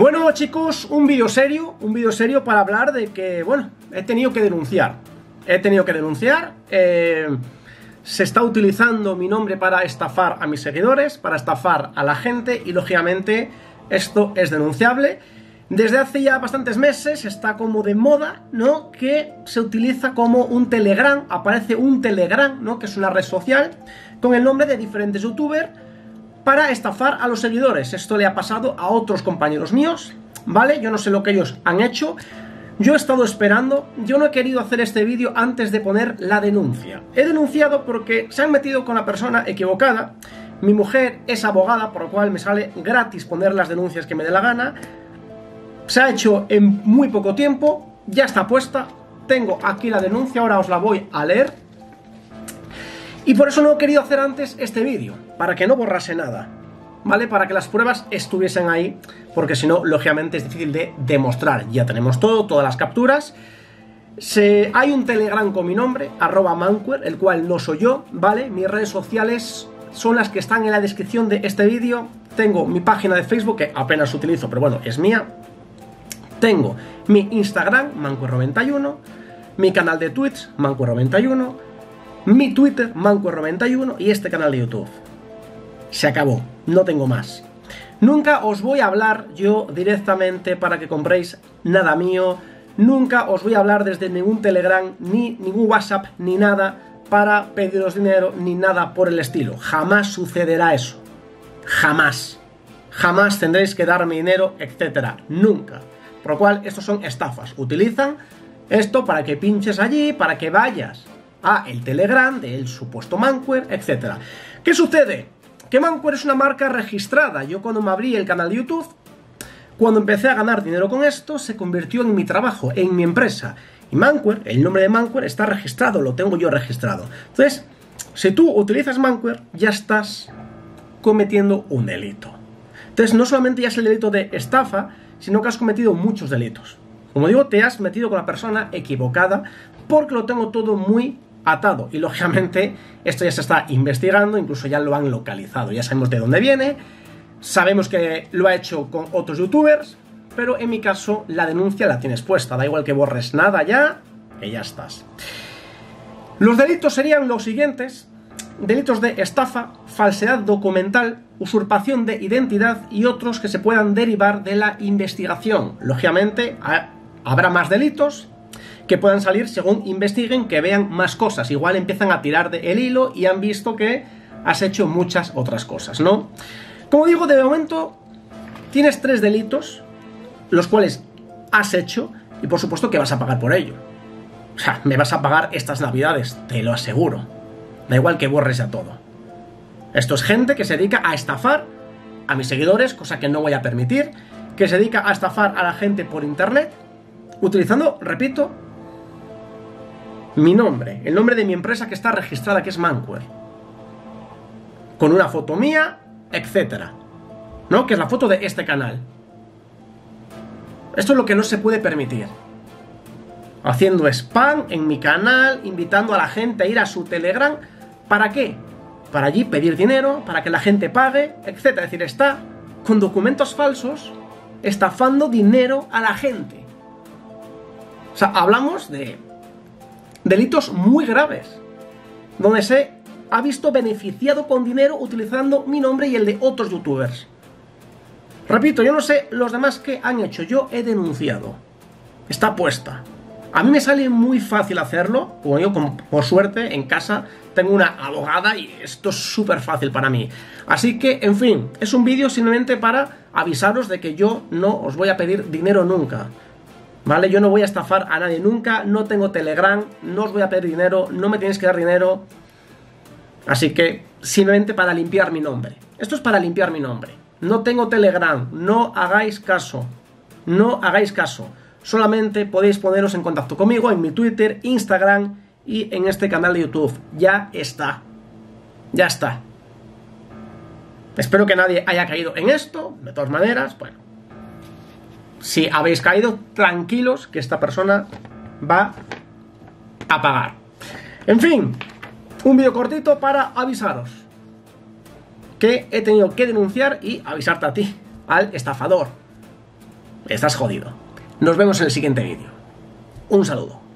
Bueno chicos, un vídeo serio, un vídeo serio para hablar de que, bueno, he tenido que denunciar. He tenido que denunciar. Eh, se está utilizando mi nombre para estafar a mis seguidores, para estafar a la gente y lógicamente esto es denunciable. Desde hace ya bastantes meses está como de moda, ¿no? Que se utiliza como un Telegram, aparece un Telegram, ¿no? Que es una red social con el nombre de diferentes youtubers para estafar a los seguidores. Esto le ha pasado a otros compañeros míos, ¿vale? Yo no sé lo que ellos han hecho. Yo he estado esperando, yo no he querido hacer este vídeo antes de poner la denuncia. He denunciado porque se han metido con la persona equivocada. Mi mujer es abogada, por lo cual me sale gratis poner las denuncias que me dé la gana se ha hecho en muy poco tiempo, ya está puesta, tengo aquí la denuncia, ahora os la voy a leer. Y por eso no he querido hacer antes este vídeo, para que no borrase nada, ¿vale? Para que las pruebas estuviesen ahí, porque si no, lógicamente es difícil de demostrar. Ya tenemos todo, todas las capturas. Hay un Telegram con mi nombre, arroba manquer, el cual no soy yo, ¿vale? Mis redes sociales son las que están en la descripción de este vídeo. Tengo mi página de Facebook, que apenas utilizo, pero bueno, es mía. Tengo mi Instagram, Mancuerro91, mi canal de Twitch, Mancuerro91, mi Twitter, Mancuerro91 y este canal de YouTube. Se acabó, no tengo más. Nunca os voy a hablar yo directamente para que compréis nada mío, nunca os voy a hablar desde ningún Telegram, ni ningún WhatsApp, ni nada para pediros dinero, ni nada por el estilo. Jamás sucederá eso. Jamás. Jamás tendréis que darme dinero, etcétera. Nunca. Por lo cual, estos son estafas. Utilizan esto para que pinches allí, para que vayas a el Telegram del supuesto Manquer, etc. ¿Qué sucede? Que Manquer es una marca registrada. Yo cuando me abrí el canal de YouTube, cuando empecé a ganar dinero con esto, se convirtió en mi trabajo, en mi empresa. Y Manquer, el nombre de Manquer está registrado, lo tengo yo registrado. Entonces, si tú utilizas Manquer, ya estás cometiendo un delito. Entonces, no solamente ya es el delito de estafa, sino que has cometido muchos delitos. Como digo, te has metido con la persona equivocada porque lo tengo todo muy atado. Y lógicamente esto ya se está investigando, incluso ya lo han localizado. Ya sabemos de dónde viene, sabemos que lo ha hecho con otros youtubers, pero en mi caso la denuncia la tienes puesta. Da igual que borres nada ya, que ya estás. Los delitos serían los siguientes. Delitos de estafa, falsedad documental, usurpación de identidad y otros que se puedan derivar de la investigación. Lógicamente, habrá más delitos que puedan salir según investiguen, que vean más cosas. Igual empiezan a tirar del hilo y han visto que has hecho muchas otras cosas, ¿no? Como digo, de momento tienes tres delitos, los cuales has hecho y por supuesto que vas a pagar por ello. O sea, me vas a pagar estas navidades, te lo aseguro. Da igual que borres a todo. Esto es gente que se dedica a estafar a mis seguidores, cosa que no voy a permitir, que se dedica a estafar a la gente por internet, utilizando, repito, mi nombre, el nombre de mi empresa que está registrada, que es Manquer, con una foto mía, etcétera, ¿no? Que es la foto de este canal. Esto es lo que no se puede permitir. Haciendo spam en mi canal, invitando a la gente a ir a su Telegram. ¿Para qué? para allí pedir dinero, para que la gente pague, etc. Es decir, está con documentos falsos estafando dinero a la gente. O sea, hablamos de delitos muy graves, donde se ha visto beneficiado con dinero utilizando mi nombre y el de otros youtubers. Repito, yo no sé los demás qué han hecho, yo he denunciado. Está puesta. A mí me sale muy fácil hacerlo, como yo, por suerte, en casa tengo una abogada y esto es súper fácil para mí. Así que, en fin, es un vídeo simplemente para avisaros de que yo no os voy a pedir dinero nunca. ¿Vale? Yo no voy a estafar a nadie nunca, no tengo Telegram, no os voy a pedir dinero, no me tenéis que dar dinero. Así que, simplemente para limpiar mi nombre. Esto es para limpiar mi nombre. No tengo Telegram, no hagáis caso. No hagáis caso. Solamente podéis poneros en contacto conmigo en mi Twitter, Instagram y en este canal de YouTube. Ya está. Ya está. Espero que nadie haya caído en esto. De todas maneras, bueno. Si habéis caído, tranquilos que esta persona va a pagar. En fin, un vídeo cortito para avisaros que he tenido que denunciar y avisarte a ti, al estafador. estás jodido. Nos vemos en el siguiente vídeo. Un saludo.